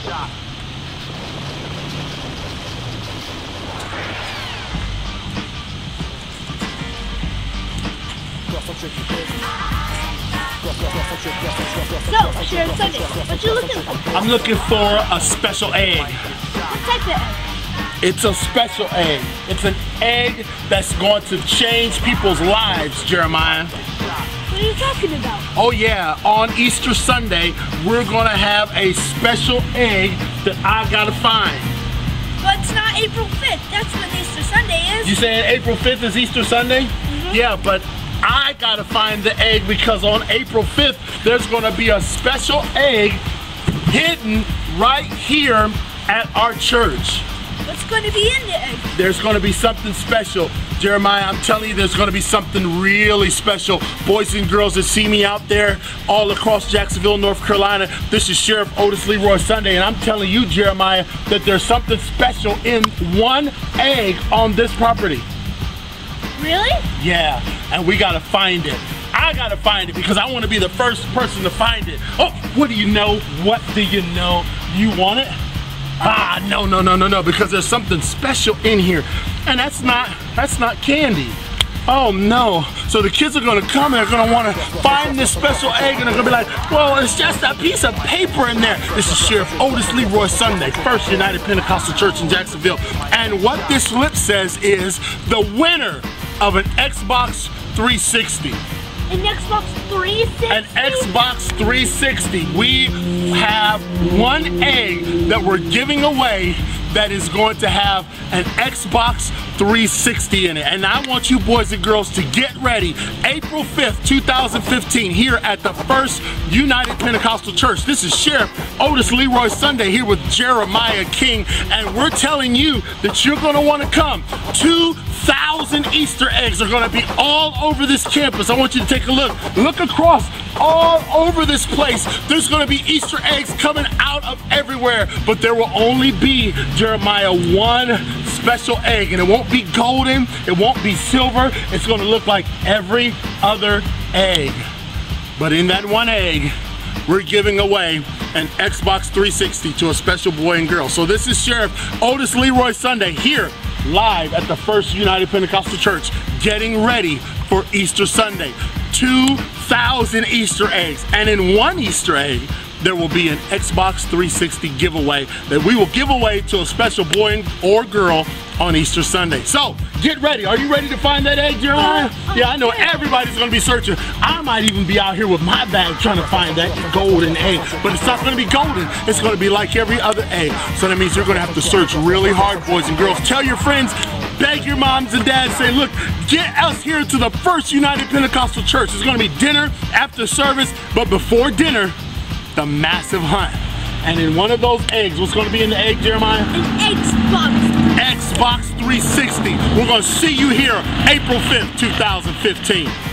So, Sheriff Sunday, what you looking for? I'm looking for a special egg. What type of egg? It's a special egg. It's an egg that's going to change people's lives, Jeremiah. What are you talking about? Oh yeah, on Easter Sunday, we're gonna have a special egg that I gotta find. But it's not April 5th. That's when Easter Sunday is. You saying April 5th is Easter Sunday? Mm-hmm. Yeah, but I gotta find the egg because on April 5th, there's gonna be a special egg hidden right here at our church. What's going to be in the egg? There's gonna be something special. Jeremiah, I'm telling you, there's gonna be something really special. Boys and girls that see me out there all across Jacksonville, North Carolina, this is Sheriff Otis Leroy Sunday, and I'm telling you, Jeremiah, that there's something special in one egg on this property. Really? Yeah, and we gotta find it. I gotta find it because I wanna be the first person to find it. Oh, what do you know? What do you know? You want it? Ah, no, no, no, no, no, because there's something special in here. And that's not, that's not candy. Oh no. So the kids are gonna come and they're gonna wanna find this special egg and they're gonna be like, well, it's just a piece of paper in there. This is Sheriff Otis Leroy Sunday, First United Pentecostal Church in Jacksonville. And what this slip says is the winner of an Xbox 360 An Xbox 360? an Xbox 360. We have one egg that we're giving away that is going to have an Xbox 360 in it. And I want you boys and girls to get ready. April 5th, 2015, here at the First United Pentecostal Church. This is Sheriff Otis Leroy Sunday here with Jeremiah King. And we're telling you that you're going to want to come to 2,000 Easter eggs are going to be all over this campus. I want you to take a look. Look across all over this place. There's going to be Easter eggs coming out of everywhere. But there will only be, Jeremiah, one special egg. And it won't be golden. It won't be silver. It's going to look like every other egg. But in that one egg, we're giving away an Xbox 360 to a special boy and girl. So this is Sheriff Otis Leroy Sunday here live at the First United Pentecostal Church getting ready for Easter Sunday. 2,000 Easter eggs. And in one Easter egg, there will be an Xbox 360 giveaway that we will give away to a special boy or girl on Easter Sunday. So get ready. Are you ready to find that egg, Jeremiah? Yeah, I know everybody's gonna be searching. I might even be out here with my bag trying to find that golden egg, but it's not gonna be golden. It's gonna be like every other egg. So that means you're gonna have to search really hard, boys and girls. Tell your friends, beg your moms and dads, say, look, get us here to the First United Pentecostal Church. It's gonna be dinner after service, but before dinner, the massive hunt. And in one of those eggs, what's gonna be in the egg, Jeremiah? An Xbox. Xbox 360. We're gonna see you here April 5th, 2015.